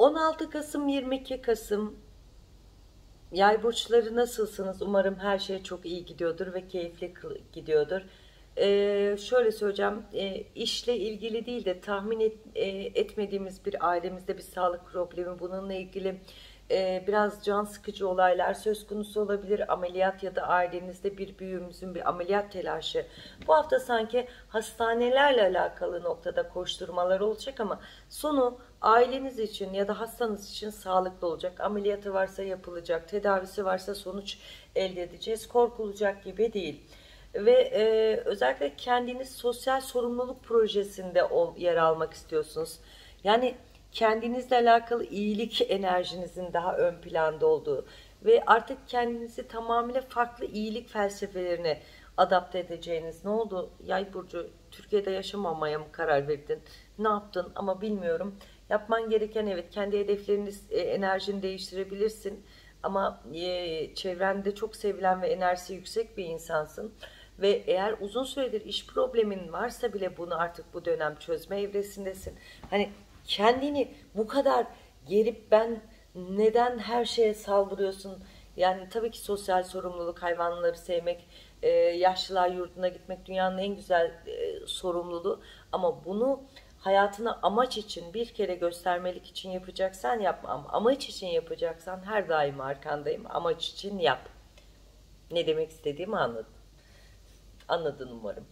16 Kasım 22 Kasım Yay burçları nasılsınız? Umarım her şey çok iyi gidiyordur ve keyifli gidiyordur. Ee, şöyle söyleyeceğim, e, işle ilgili değil de tahmin et, e, etmediğimiz bir ailemizde bir sağlık problemi, bununla ilgili e, biraz can sıkıcı olaylar söz konusu olabilir. Ameliyat ya da ailenizde bir büyüğümüzün bir ameliyat telaşı. Bu hafta sanki hastanelerle alakalı noktada koşturmalar olacak ama sonu aileniz için ya da hastanız için sağlıklı olacak. Ameliyatı varsa yapılacak, tedavisi varsa sonuç elde edeceğiz. Korkulacak gibi değil ve e, özellikle kendiniz sosyal sorumluluk projesinde ol, yer almak istiyorsunuz. Yani kendinizle alakalı iyilik enerjinizin daha ön planda olduğu ve artık kendinizi tamamıyla farklı iyilik felsefelerine adapte edeceğiniz ne oldu? Yay burcu Türkiye'de yaşamamaya mı karar verdin? Ne yaptın ama bilmiyorum. Yapman gereken evet kendi hedefleriniz e, enerjini değiştirebilirsin ama e, çevrende çok sevilen ve enerjisi yüksek bir insansın ve eğer uzun süredir iş problemin varsa bile bunu artık bu dönem çözme evresindesin. Hani kendini bu kadar gerip ben neden her şeye saldırıyorsun? Yani tabii ki sosyal sorumluluk, hayvanları sevmek, e, yaşlılar yurduna gitmek dünyanın en güzel e, sorumluluğu. Ama bunu hayatına amaç için bir kere göstermelik için yapacaksan yapma. Ama amaç için yapacaksan her daim arkandayım. Amaç için yap. Ne demek istediğimi anladın. Anladın umarım.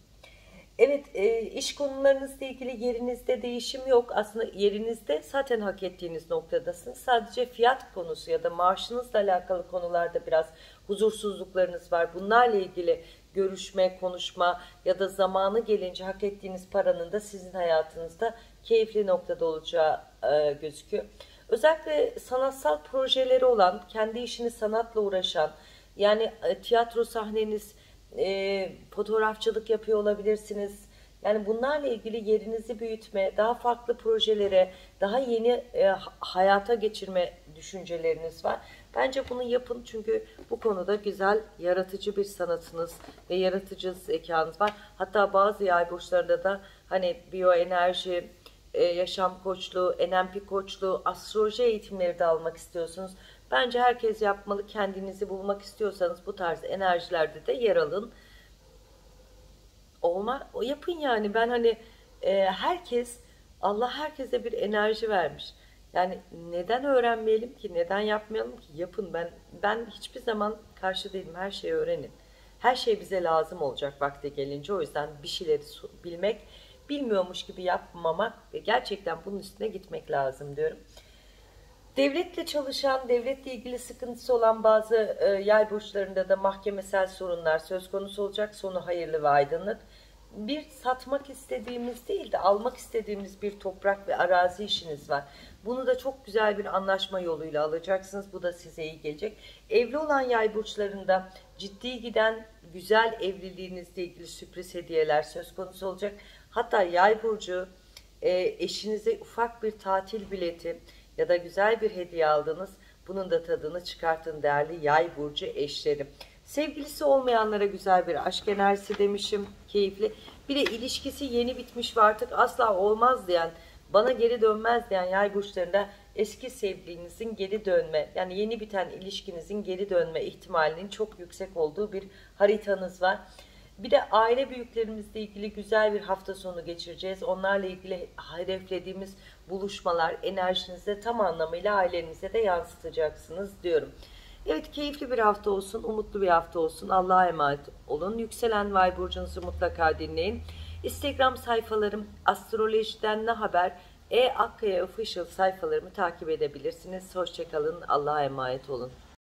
Evet e, iş konularınızla ilgili yerinizde değişim yok. Aslında yerinizde zaten hak ettiğiniz noktadasınız. Sadece fiyat konusu ya da maaşınızla alakalı konularda biraz huzursuzluklarınız var. Bunlarla ilgili görüşme, konuşma ya da zamanı gelince hak ettiğiniz paranın da sizin hayatınızda keyifli noktada olacağı e, gözüküyor. Özellikle sanatsal projeleri olan, kendi işini sanatla uğraşan, yani e, tiyatro sahneniz, e, fotoğrafçılık yapıyor olabilirsiniz. Yani bunlarla ilgili yerinizi büyütme, daha farklı projelere, daha yeni e, hayata geçirme düşünceleriniz var. Bence bunu yapın çünkü bu konuda güzel, yaratıcı bir sanatınız ve yaratıcı zekanız var. Hatta bazı yay burçlarında da hani biyoenerji, e, yaşam koçluğu, NLP koçluğu, astroloji eğitimleri de almak istiyorsunuz. Bence herkes yapmalı. Kendinizi bulmak istiyorsanız bu tarz enerjilerde de yer alın. Olma, o yapın yani. Ben hani e, herkes, Allah herkese bir enerji vermiş. Yani neden öğrenmeyelim ki? Neden yapmayalım ki? Yapın. Ben ben hiçbir zaman karşı değilim. Her şeyi öğrenin. Her şey bize lazım olacak vakti gelince. O yüzden bir şeyleri bilmek, bilmiyormuş gibi yapmamak ve gerçekten bunun üstüne gitmek lazım diyorum. Devletle çalışan, devletle ilgili sıkıntısı olan bazı e, yay burçlarında da mahkemesel sorunlar söz konusu olacak. Sonu hayırlı ve aydınlık. Bir satmak istediğimiz değil de almak istediğimiz bir toprak ve arazi işiniz var. Bunu da çok güzel bir anlaşma yoluyla alacaksınız. Bu da size iyi gelecek. Evli olan yay burçlarında ciddi giden güzel evliliğinizle ilgili sürpriz hediyeler söz konusu olacak. Hatta yay burcu e, eşinize ufak bir tatil bileti, ya da güzel bir hediye aldınız. Bunun da tadını çıkartın değerli yay burcu eşlerim. Sevgilisi olmayanlara güzel bir aşk enerjisi demişim. Keyifli. Bir de ilişkisi yeni bitmiş ve artık asla olmaz diyen, bana geri dönmez diyen yay burçlarında eski sevgilinizin geri dönme, yani yeni biten ilişkinizin geri dönme ihtimalinin çok yüksek olduğu bir haritanız var. Bir de aile büyüklerimizle ilgili güzel bir hafta sonu geçireceğiz. Onlarla ilgili hedeflediğimiz buluşmalar enerjinizi tam anlamıyla ailenize de yansıtacaksınız diyorum. Evet keyifli bir hafta olsun, umutlu bir hafta olsun. Allah'a emanet olun. Yükselen Vay Burcu'nuzu mutlaka dinleyin. Instagram sayfalarım astrolojiden ne haber? E Akkaya Official sayfalarımı takip edebilirsiniz. Hoşçakalın. Allah'a emanet olun.